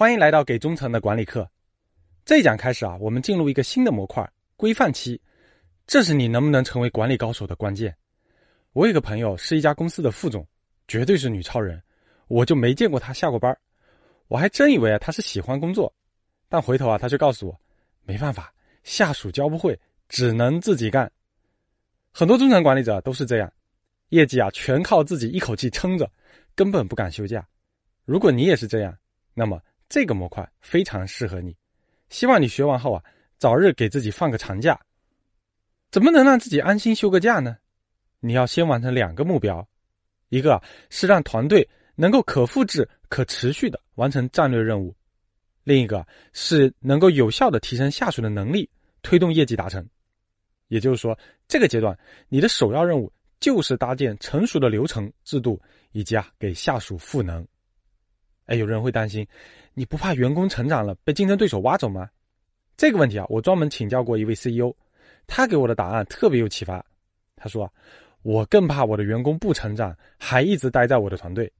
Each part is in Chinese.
欢迎来到给中层的管理课。这一讲开始啊，我们进入一个新的模块——规范期。这是你能不能成为管理高手的关键。我有个朋友是一家公司的副总，绝对是女超人，我就没见过她下过班。我还真以为啊她是喜欢工作，但回头啊她却告诉我，没办法，下属教不会，只能自己干。很多中层管理者都是这样，业绩啊全靠自己一口气撑着，根本不敢休假。如果你也是这样，那么这个模块非常适合你。希望你学完后啊，早日给自己放个长假。怎么能让自己安心休个假呢？你要先完成两个目标，一个是让团队能够可复制、可持续的完成战略任务，另一个是能够有效的提升下属的能力，推动业绩达成。也就是说，这个阶段你的首要任务就是搭建成熟的流程制度，以及啊给下属赋能。哎，有人会担心，你不怕员工成长了被竞争对手挖走吗？这个问题啊，我专门请教过一位 CEO。他给我的答案特别有启发。他说：“我更怕我的员工不成长，还一直待在我的团队。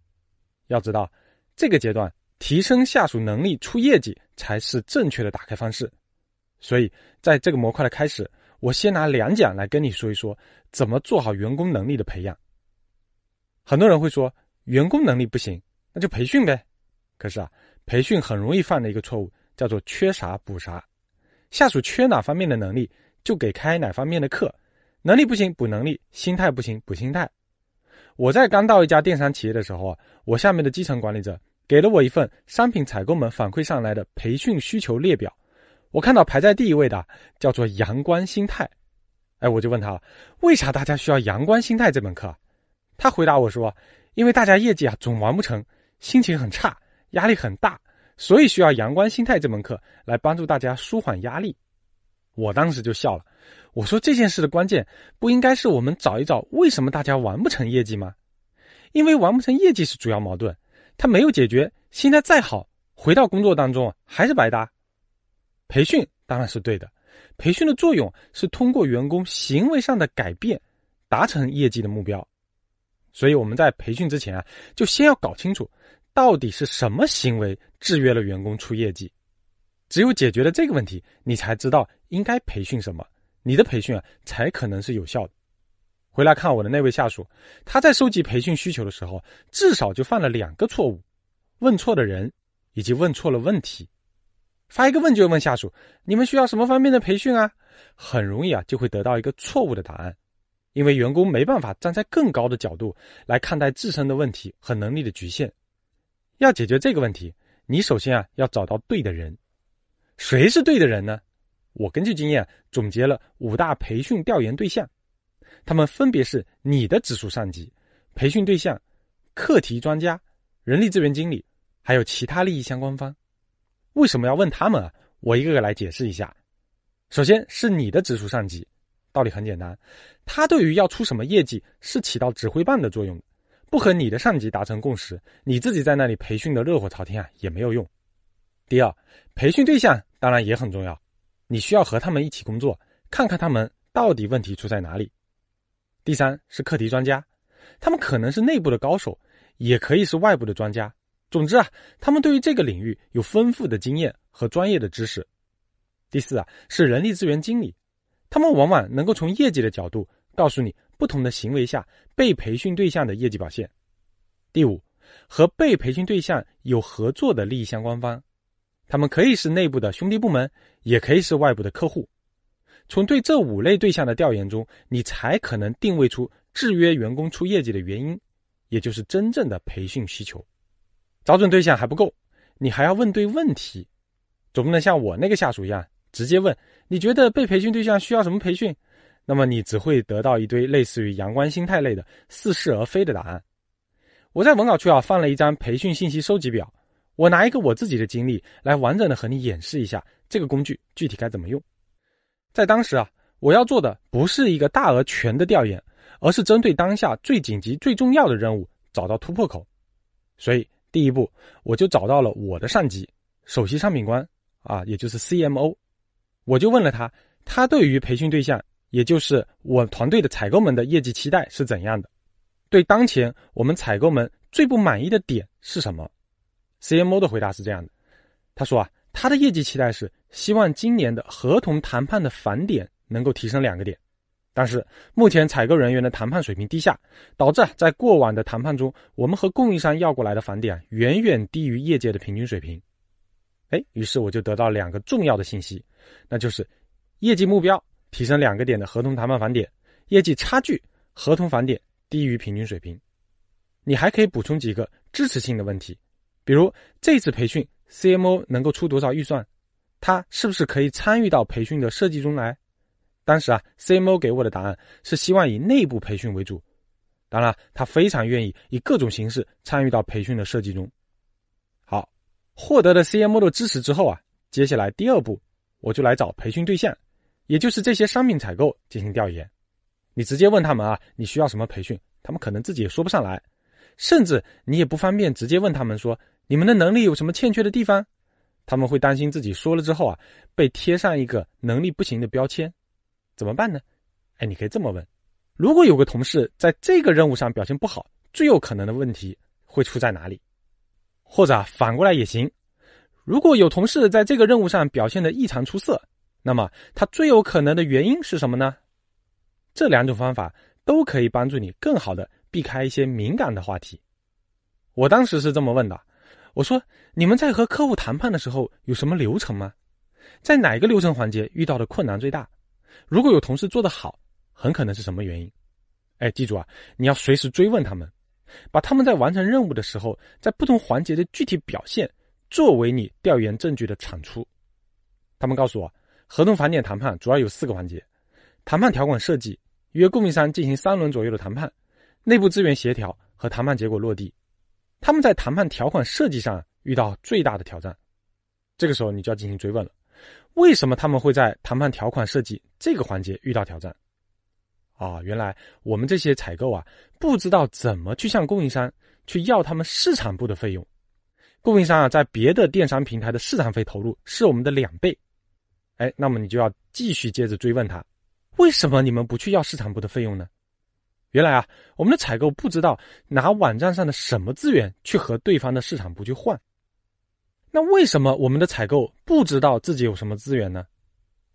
要知道，这个阶段提升下属能力、出业绩才是正确的打开方式。所以，在这个模块的开始，我先拿两讲来跟你说一说怎么做好员工能力的培养。很多人会说，员工能力不行，那就培训呗。可是啊，培训很容易犯的一个错误叫做缺啥补啥，下属缺哪方面的能力。”就给开哪方面的课，能力不行补能力，心态不行补心态。我在刚到一家电商企业的时候啊，我下面的基层管理者给了我一份商品采购们反馈上来的培训需求列表，我看到排在第一位的叫做阳光心态，哎，我就问他为啥大家需要阳光心态这门课？他回答我说，因为大家业绩啊总完不成，心情很差，压力很大，所以需要阳光心态这门课来帮助大家舒缓压力。我当时就笑了，我说这件事的关键不应该是我们找一找为什么大家完不成业绩吗？因为完不成业绩是主要矛盾，他没有解决，心态再好，回到工作当中还是白搭。培训当然是对的，培训的作用是通过员工行为上的改变，达成业绩的目标。所以我们在培训之前啊，就先要搞清楚到底是什么行为制约了员工出业绩。只有解决了这个问题，你才知道应该培训什么，你的培训啊才可能是有效的。回来看我的那位下属，他在收集培训需求的时候，至少就犯了两个错误：问错的人，以及问错了问题。发一个问卷问下属，你们需要什么方面的培训啊？很容易啊就会得到一个错误的答案，因为员工没办法站在更高的角度来看待自身的问题和能力的局限。要解决这个问题，你首先啊要找到对的人。谁是对的人呢？我根据经验总结了五大培训调研对象，他们分别是你的直属上级、培训对象、课题专家、人力资源经理，还有其他利益相关方。为什么要问他们啊？我一个个来解释一下。首先是你的直属上级，道理很简单，他对于要出什么业绩是起到指挥棒的作用，不和你的上级达成共识，你自己在那里培训的热火朝天啊，也没有用。第二，培训对象当然也很重要，你需要和他们一起工作，看看他们到底问题出在哪里。第三是课题专家，他们可能是内部的高手，也可以是外部的专家。总之啊，他们对于这个领域有丰富的经验和专业的知识。第四啊，是人力资源经理，他们往往能够从业绩的角度告诉你不同的行为下被培训对象的业绩表现。第五，和被培训对象有合作的利益相关方。他们可以是内部的兄弟部门，也可以是外部的客户。从对这五类对象的调研中，你才可能定位出制约员工出业绩的原因，也就是真正的培训需求。找准对象还不够，你还要问对问题，总不能像我那个下属一样，直接问你觉得被培训对象需要什么培训，那么你只会得到一堆类似于阳光心态类的似是而非的答案。我在文稿区啊放了一张培训信息收集表。我拿一个我自己的经历来完整的和你演示一下这个工具具体该怎么用。在当时啊，我要做的不是一个大而全的调研，而是针对当下最紧急、最重要的任务找到突破口。所以第一步，我就找到了我的上级，首席商品官啊，也就是 CMO。我就问了他，他对于培训对象，也就是我团队的采购们的业绩期待是怎样的？对当前我们采购们最不满意的点是什么？CMO 的回答是这样的：他说啊，他的业绩期待是希望今年的合同谈判的返点能够提升两个点，但是目前采购人员的谈判水平低下，导致在过往的谈判中，我们和供应商要过来的返点远远低于业界的平均水平。哎，于是我就得到两个重要的信息，那就是业绩目标提升两个点的合同谈判返点，业绩差距合同返点低于平均水平。你还可以补充几个支持性的问题，比如这次培训 CMO 能够出多少预算，他是不是可以参与到培训的设计中来？当时啊，CMO 给我的答案是希望以内部培训为主，当然他非常愿意以各种形式参与到培训的设计中。好，获得了 CMO 的支持之后啊，接下来第二步我就来找培训对象，也就是这些商品采购进行调研。你直接问他们啊，你需要什么培训，他们可能自己也说不上来。甚至你也不方便直接问他们说你们的能力有什么欠缺的地方，他们会担心自己说了之后啊被贴上一个能力不行的标签，怎么办呢？哎，你可以这么问：如果有个同事在这个任务上表现不好，最有可能的问题会出在哪里？或者啊反过来也行，如果有同事在这个任务上表现的异常出色，那么他最有可能的原因是什么呢？这两种方法都可以帮助你更好的。避开一些敏感的话题。我当时是这么问的：“我说，你们在和客户谈判的时候有什么流程吗？在哪个流程环节遇到的困难最大？如果有同事做得好，很可能是什么原因？哎，记住啊，你要随时追问他们，把他们在完成任务的时候在不同环节的具体表现作为你调研证据的产出。他们告诉我，合同返点谈判主要有四个环节：谈判条款设计，约供应商进行三轮左右的谈判。”内部资源协调和谈判结果落地，他们在谈判条款设计上遇到最大的挑战。这个时候你就要进行追问了：为什么他们会在谈判条款设计这个环节遇到挑战？啊，原来我们这些采购啊，不知道怎么去向供应商去要他们市场部的费用。供应商啊，在别的电商平台的市场费投入是我们的两倍。哎，那么你就要继续接着追问他：为什么你们不去要市场部的费用呢？原来啊，我们的采购不知道拿网站上的什么资源去和对方的市场部去换。那为什么我们的采购不知道自己有什么资源呢？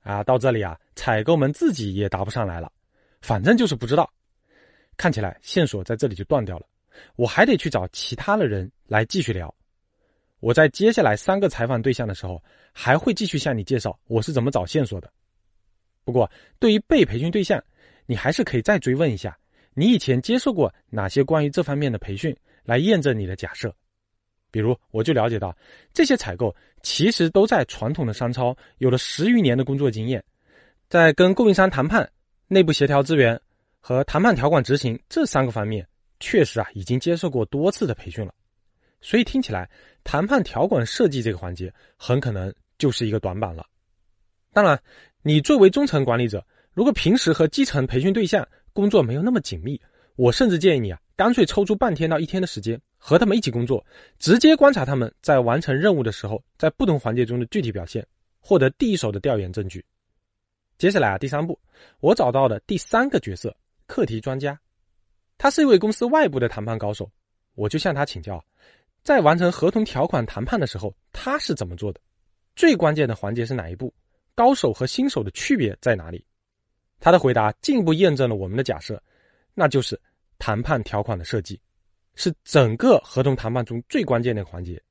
啊，到这里啊，采购们自己也答不上来了，反正就是不知道。看起来线索在这里就断掉了，我还得去找其他的人来继续聊。我在接下来三个采访对象的时候，还会继续向你介绍我是怎么找线索的。不过，对于被培训对象，你还是可以再追问一下。你以前接受过哪些关于这方面的培训来验证你的假设？比如，我就了解到，这些采购其实都在传统的商超有了十余年的工作经验，在跟供应商谈判、内部协调资源和谈判条款执行这三个方面，确实啊已经接受过多次的培训了。所以听起来，谈判条款设计这个环节很可能就是一个短板了。当然，你作为中层管理者，如果平时和基层培训对象，工作没有那么紧密，我甚至建议你啊，干脆抽出半天到一天的时间和他们一起工作，直接观察他们在完成任务的时候，在不同环节中的具体表现，获得第一手的调研证据。接下来啊，第三步，我找到的第三个角色——课题专家，他是一位公司外部的谈判高手，我就向他请教，在完成合同条款谈判的时候，他是怎么做的？最关键的环节是哪一步？高手和新手的区别在哪里？他的回答进一步验证了我们的假设，那就是谈判条款的设计是整个合同谈判中最关键的环节。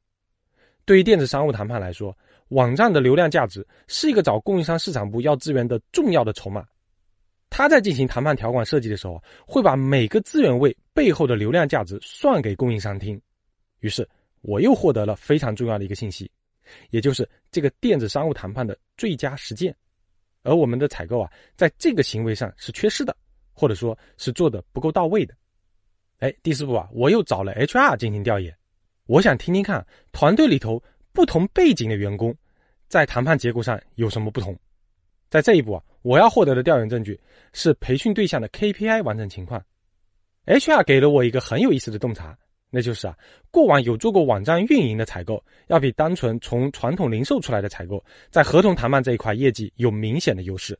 对于电子商务谈判来说，网站的流量价值是一个找供应商市场部要资源的重要的筹码。他在进行谈判条款设计的时候，会把每个资源位背后的流量价值算给供应商听。于是，我又获得了非常重要的一个信息，也就是这个电子商务谈判的最佳实践。而我们的采购啊，在这个行为上是缺失的，或者说是做的不够到位的。哎，第四步啊，我又找了 HR 进行调研，我想听听看团队里头不同背景的员工在谈判结果上有什么不同。在这一步啊，我要获得的调研证据是培训对象的 KPI 完成情况。HR 给了我一个很有意思的洞察。那就是啊，过往有做过网站运营的采购，要比单纯从传统零售出来的采购，在合同谈判这一块业绩有明显的优势。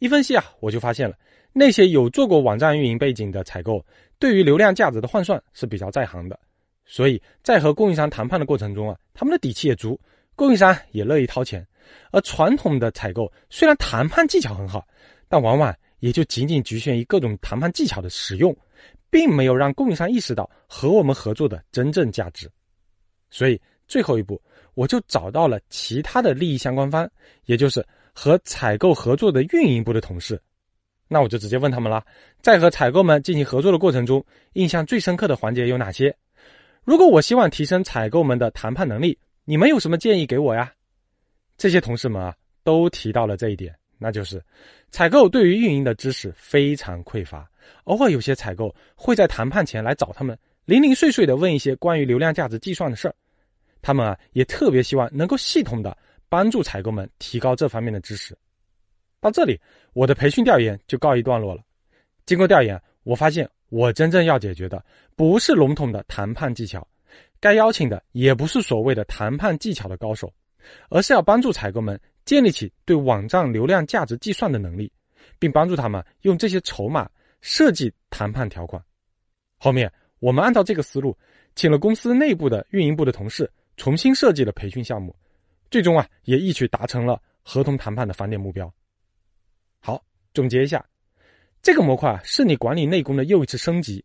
一分析啊，我就发现了，那些有做过网站运营背景的采购，对于流量价值的换算是比较在行的，所以在和供应商谈判的过程中啊，他们的底气也足，供应商也乐意掏钱，而传统的采购虽然谈判技巧很好，但往往也就仅仅局限于各种谈判技巧的使用，并没有让供应商意识到和我们合作的真正价值。所以最后一步，我就找到了其他的利益相关方，也就是和采购合作的运营部的同事。那我就直接问他们了，在和采购们进行合作的过程中，印象最深刻的环节有哪些？如果我希望提升采购们的谈判能力，你们有什么建议给我呀？这些同事们啊，都提到了这一点，那就是采购对于运营的知识非常匮乏，偶尔有些采购会在谈判前来找他们，零零碎碎的问一些关于流量价值计算的事儿。他们啊，也特别希望能够系统的帮助采购们提高这方面的知识。到这里，我的培训调研就告一段落了。经过调研，我发现。我真正要解决的不是笼统的谈判技巧，该邀请的也不是所谓的谈判技巧的高手，而是要帮助采购们建立起对网站流量价值计算的能力，并帮助他们用这些筹码设计谈判条款。后面我们按照这个思路，请了公司内部的运营部的同事重新设计了培训项目，最终啊也一举达成了合同谈判的返点目标。好，总结一下。这个模块是你管理内功的又一次升级。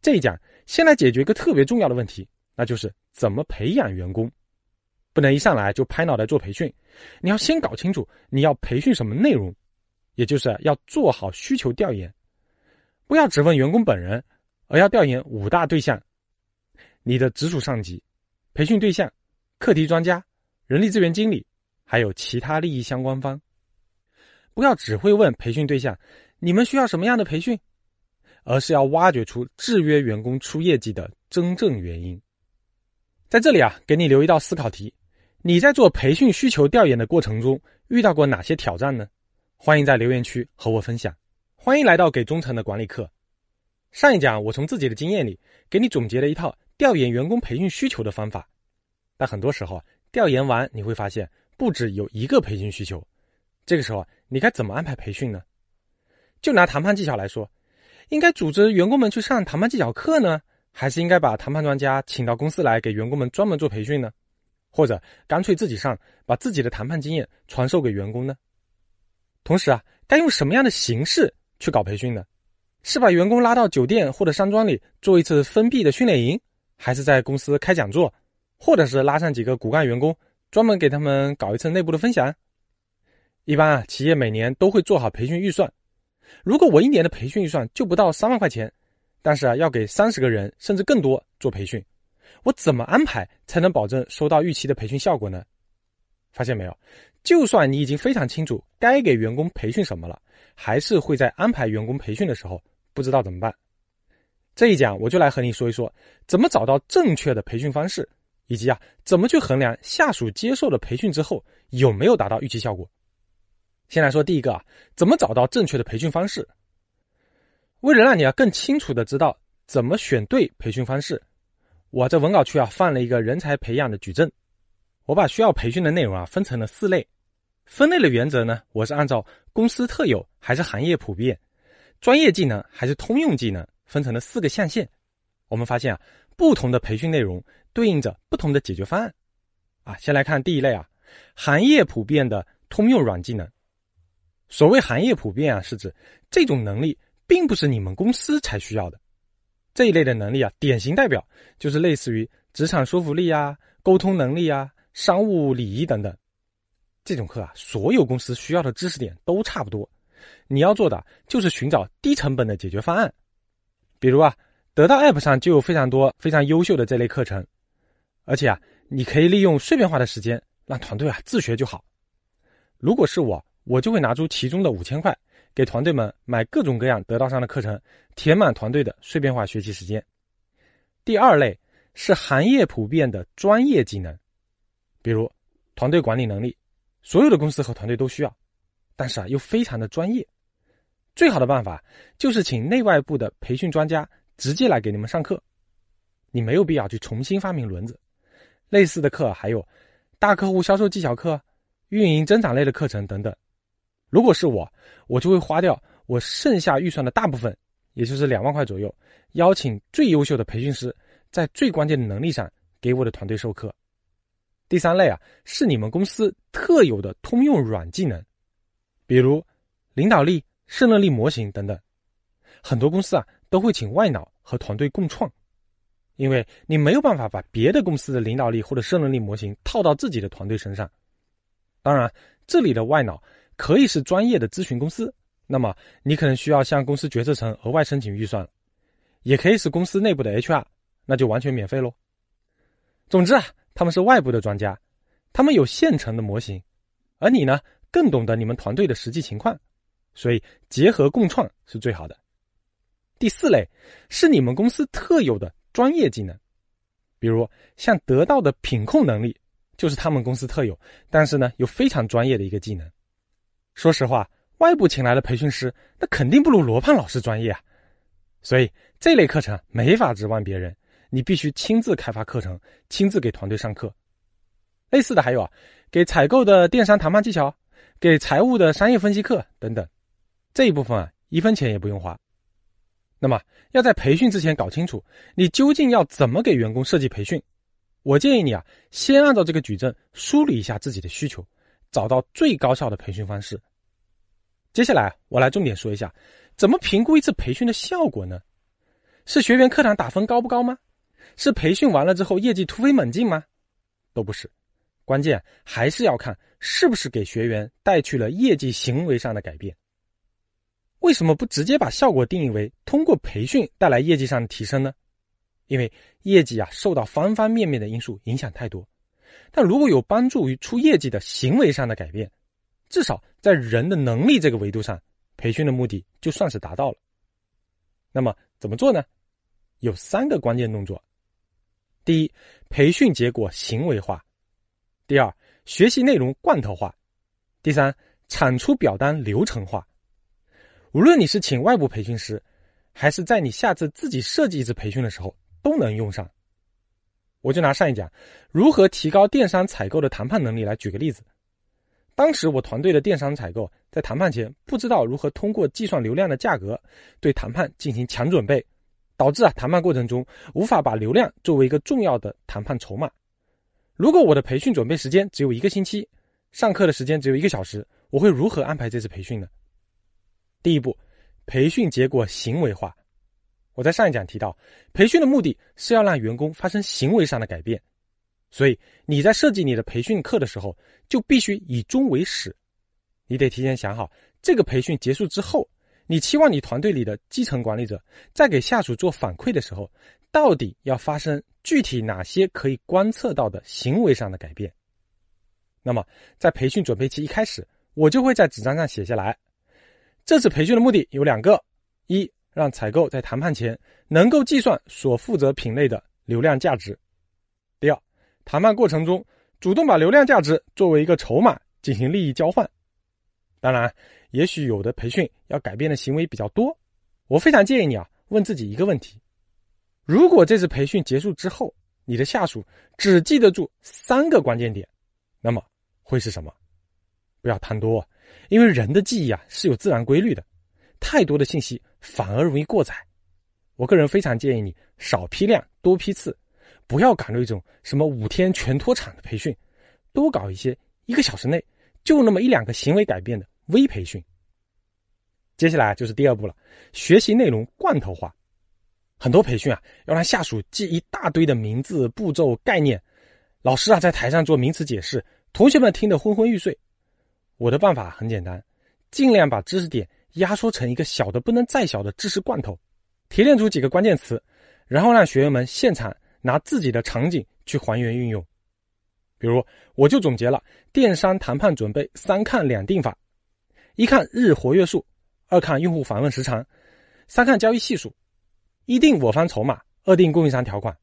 这一讲先来解决一个特别重要的问题，那就是怎么培养员工。不能一上来就拍脑袋做培训，你要先搞清楚你要培训什么内容，也就是要做好需求调研。不要只问员工本人，而要调研五大对象：你的直属上级、培训对象、课题专家、人力资源经理，还有其他利益相关方。不要只会问培训对象。你们需要什么样的培训？而是要挖掘出制约员工出业绩的真正原因。在这里啊，给你留一道思考题：你在做培训需求调研的过程中遇到过哪些挑战呢？欢迎在留言区和我分享。欢迎来到给忠诚的管理课。上一讲我从自己的经验里给你总结了一套调研员工培训需求的方法，但很多时候调研完你会发现不止有一个培训需求，这个时候你该怎么安排培训呢？就拿谈判技巧来说，应该组织员工们去上谈判技巧课呢，还是应该把谈判专家请到公司来给员工们专门做培训呢？或者干脆自己上，把自己的谈判经验传授给员工呢？同时啊，该用什么样的形式去搞培训呢？是把员工拉到酒店或者山庄里做一次封闭的训练营，还是在公司开讲座，或者是拉上几个骨干员工，专门给他们搞一次内部的分享？一般啊，企业每年都会做好培训预算。如果我一年的培训预算就不到三万块钱，但是啊要给三十个人甚至更多做培训，我怎么安排才能保证收到预期的培训效果呢？发现没有？就算你已经非常清楚该给员工培训什么了，还是会在安排员工培训的时候不知道怎么办。这一讲我就来和你说一说，怎么找到正确的培训方式，以及啊怎么去衡量下属接受了培训之后有没有达到预期效果。先来说第一个啊，怎么找到正确的培训方式？为了让你啊更清楚的知道怎么选对培训方式，我在文稿区啊放了一个人才培养的矩阵。我把需要培训的内容啊分成了四类，分类的原则呢，我是按照公司特有还是行业普遍，专业技能还是通用技能，分成了四个象限。我们发现啊，不同的培训内容对应着不同的解决方案。啊，先来看第一类啊，行业普遍的通用软技能。所谓行业普遍啊，是指这种能力并不是你们公司才需要的。这一类的能力啊，典型代表就是类似于职场说服力啊、沟通能力啊、商务礼仪等等。这种课啊，所有公司需要的知识点都差不多。你要做的就是寻找低成本的解决方案。比如啊，得到 App 上就有非常多非常优秀的这类课程，而且啊，你可以利用碎片化的时间让团队啊自学就好。如果是我。我就会拿出其中的五千块，给团队们买各种各样得到上的课程，填满团队的碎片化学习时间。第二类是行业普遍的专业技能，比如团队管理能力，所有的公司和团队都需要，但是啊又非常的专业。最好的办法就是请内外部的培训专家直接来给你们上课，你没有必要去重新发明轮子。类似的课还有大客户销售技巧课、运营增长类的课程等等。如果是我，我就会花掉我剩下预算的大部分，也就是两万块左右，邀请最优秀的培训师，在最关键的能力上给我的团队授课。第三类啊，是你们公司特有的通用软技能，比如领导力、胜任力模型等等。很多公司啊都会请外脑和团队共创，因为你没有办法把别的公司的领导力或者胜任力模型套到自己的团队身上。当然，这里的外脑可以是专业的咨询公司，那么你可能需要向公司决策层额外申请预算；也可以是公司内部的 HR，那就完全免费喽。总之啊。他们是外部的专家，他们有现成的模型，而你呢更懂得你们团队的实际情况，所以结合共创是最好的。第四类是你们公司特有的专业技能，比如像得到的品控能力，就是他们公司特有，但是呢又非常专业的一个技能。说实话，外部请来的培训师那肯定不如罗胖老师专业啊，所以这类课程没法指望别人。你必须亲自开发课程，亲自给团队上课。类似的还有啊，给采购的电商谈判技巧，给财务的商业分析课等等。这一部分啊，一分钱也不用花。那么要在培训之前搞清楚，你究竟要怎么给员工设计培训。我建议你啊，先按照这个矩阵梳理一下自己的需求，找到最高效的培训方式。接下来我来重点说一下，怎么评估一次培训的效果呢？是学员课堂打分高不高吗？是培训完了之后业绩突飞猛进吗？都不是，关键还是要看是不是给学员带去了业绩行为上的改变。为什么不直接把效果定义为通过培训带来业绩上的提升呢？因为业绩啊受到方方面面的因素影响太多。但如果有帮助于出业绩的行为上的改变，至少在人的能力这个维度上，培训的目的就算是达到了。那么怎么做呢？有三个关键动作。第一，培训结果行为化；第二，学习内容罐头化；第三，产出表单流程化。无论你是请外部培训师，还是在你下次自己设计一次培训的时候，都能用上。我就拿上一讲如何提高电商采购的谈判能力来举个例子。当时我团队的电商采购在谈判前不知道如何通过计算流量的价格对谈判进行强准备。导致啊谈判过程中无法把流量作为一个重要的谈判筹码。如果我的培训准备时间只有一个星期，上课的时间只有一个小时，我会如何安排这次培训呢？第一步，培训结果行为化。我在上一讲提到，培训的目的是要让员工发生行为上的改变，所以你在设计你的培训课的时候，就必须以终为始。你得提前想好，这个培训结束之后。你期望你团队里的基层管理者在给下属做反馈的时候，到底要发生具体哪些可以观测到的行为上的改变？那么，在培训准备期一开始，我就会在纸张上写下来。这次培训的目的有两个：一，让采购在谈判前能够计算所负责品类的流量价值；第二，谈判过程中主动把流量价值作为一个筹码进行利益交换。当然。也许有的培训要改变的行为比较多，我非常建议你啊，问自己一个问题：如果这次培训结束之后，你的下属只记得住三个关键点，那么会是什么？不要贪多，因为人的记忆啊是有自然规律的，太多的信息反而容易过载。我个人非常建议你少批量多批次，不要搞那种什么五天全脱产的培训，多搞一些一个小时内就那么一两个行为改变的。微培训，接下来就是第二步了，学习内容罐头化。很多培训啊，要让下属记一大堆的名字、步骤、概念，老师啊在台上做名词解释，同学们听得昏昏欲睡。我的办法很简单，尽量把知识点压缩成一个小的不能再小的知识罐头，提炼出几个关键词，然后让学员们现场拿自己的场景去还原运用。比如，我就总结了电商谈判准备三看两定法。一看日活跃数，二看用户访问时长，三看交易系数，一定我方筹码，二定供应商条款。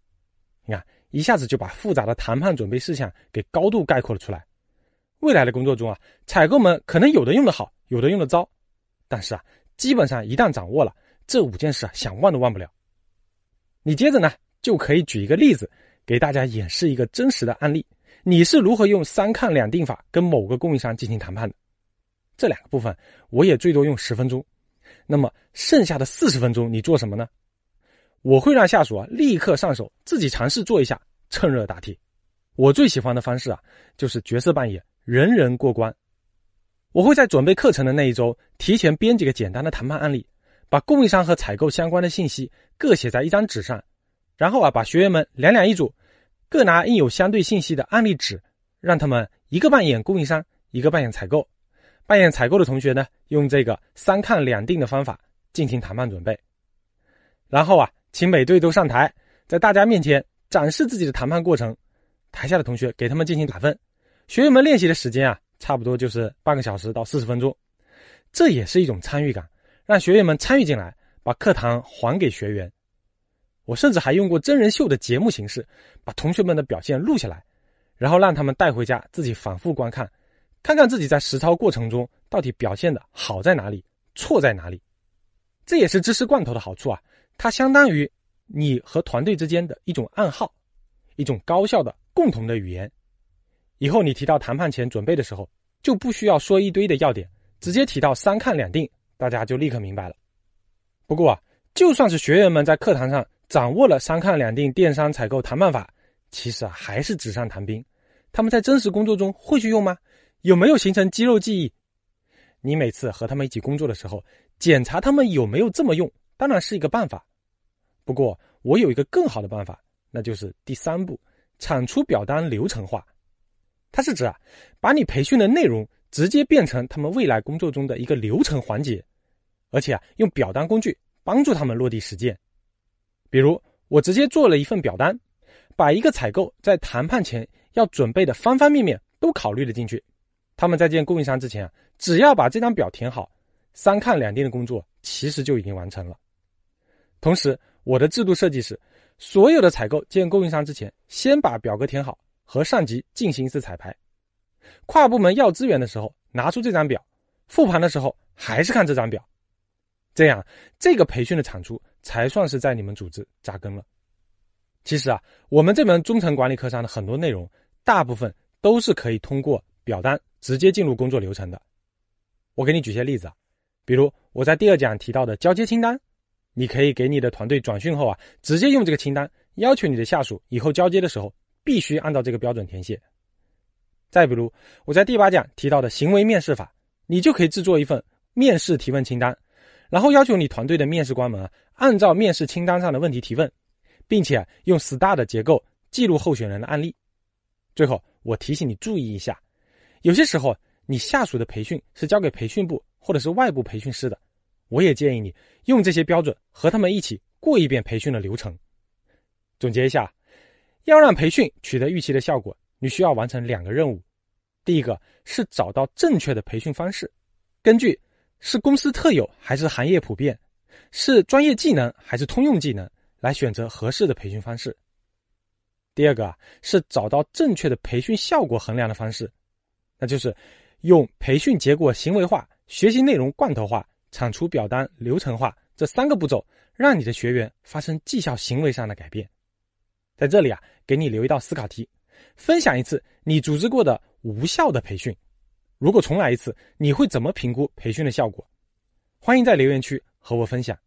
你看，一下子就把复杂的谈判准备事项给高度概括了出来。未来的工作中啊，采购们可能有的用的好，有的用的糟，但是啊，基本上一旦掌握了这五件事啊，想忘都忘不了。你接着呢，就可以举一个例子给大家演示一个真实的案例，你是如何用三看两定法跟某个供应商进行谈判的？这两个部分我也最多用十分钟，那么剩下的四十分钟你做什么呢？我会让下属啊立刻上手，自己尝试做一下，趁热打铁。我最喜欢的方式啊，就是角色扮演，人人过关。我会在准备课程的那一周，提前编几个简单的谈判案例，把供应商和采购相关的信息各写在一张纸上，然后啊，把学员们两两一组，各拿印有相对信息的案例纸，让他们一个扮演供应商，一个扮演采购。扮演采购的同学呢，用这个三看两定的方法进行谈判准备。然后啊，请每队都上台，在大家面前展示自己的谈判过程。台下的同学给他们进行打分，学员们练习的时间啊，差不多就是半个小时到四十分钟，这也是一种参与感，让学员们参与进来，把课堂还给学员。我甚至还用过真人秀的节目形式，把同学们的表现录下来，然后让他们带回家自己反复观看，看看自己在实操过程中到底表现的好在哪里，错在哪里。这也是知识罐头的好处啊，它相当于你和团队之间的一种暗号，一种高效的。共同的语言，以后你提到谈判前准备的时候，就不需要说一堆的要点，直接提到三看两定，大家就立刻明白了。不过啊，就算是学员们在课堂上掌握了三看两定电商采购谈判法，其实啊还是纸上谈兵。他们在真实工作中会去用吗？有没有形成肌肉记忆？你每次和他们一起工作的时候，检查他们有没有这么用，当然是一个办法。不过我有一个更好的办法，那就是第三步。产出表单流程化，它是指啊，把你培训的内容直接变成他们未来工作中的一个流程环节，而且啊，用表单工具帮助他们落地实践。比如，我直接做了一份表单，把一个采购在谈判前要准备的方方面面都考虑了进去。他们在见供应商之前啊，只要把这张表填好，三看两定的工作其实就已经完成了。同时，我的制度设计是。所有的采购见供应商之前，先把表格填好，和上级进行一次彩排。跨部门要资源的时候，拿出这张表；复盘的时候，还是看这张表。这样，这个培训的产出才算是在你们组织扎根了。其实啊，我们这门中层管理课上的很多内容，大部分都是可以通过表单直接进入工作流程的。我给你举些例子啊，比如我在第二讲提到的交接清单。你可以给你的团队转训后啊，直接用这个清单，要求你的下属以后交接的时候必须按照这个标准填写。再比如，我在第八讲提到的行为面试法，你就可以制作一份面试提问清单，然后要求你团队的面试官们啊，按照面试清单上的问题提问，并且用 STAR 的结构记录候选人的案例。最后，我提醒你注意一下，有些时候你下属的培训是交给培训部或者是外部培训师的。我也建议你用这些标准和他们一起过一遍培训的流程。总结一下，要让培训取得预期的效果，你需要完成两个任务。第一个是找到正确的培训方式，根据是公司特有还是行业普遍，是专业技能还是通用技能来选择合适的培训方式。第二个啊是找到正确的培训效果衡量的方式，那就是用培训结果行为化、学习内容罐头化。产出表单流程化这三个步骤，让你的学员发生绩效行为上的改变。在这里啊，给你留一道思考题：分享一次你组织过的无效的培训。如果重来一次，你会怎么评估培训的效果？欢迎在留言区和我分享。